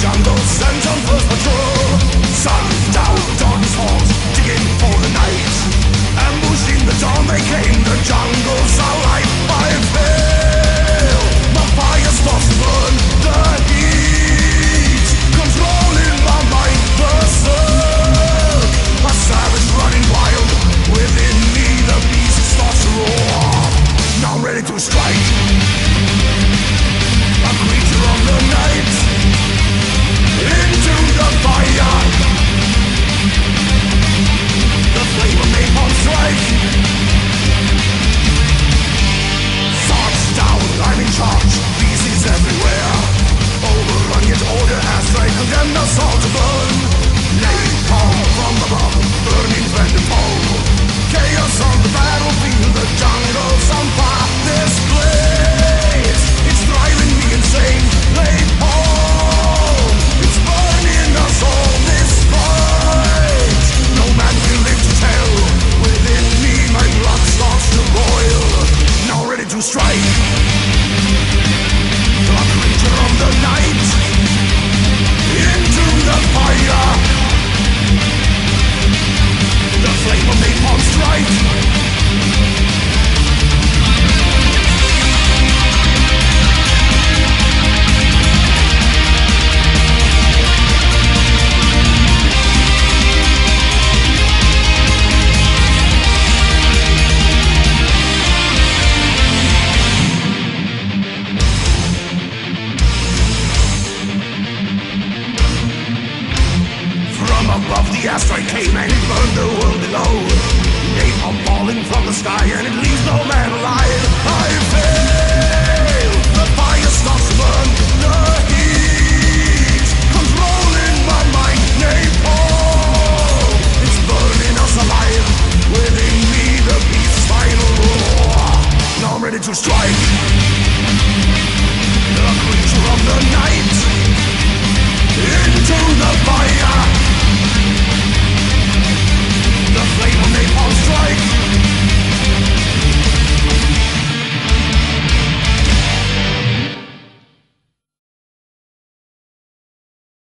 jungle. strike. The creature of the night. Into the fire. The flame of napalm strike. asteroid came and it burned the world below. Napalm falling from the sky and it leaves no man.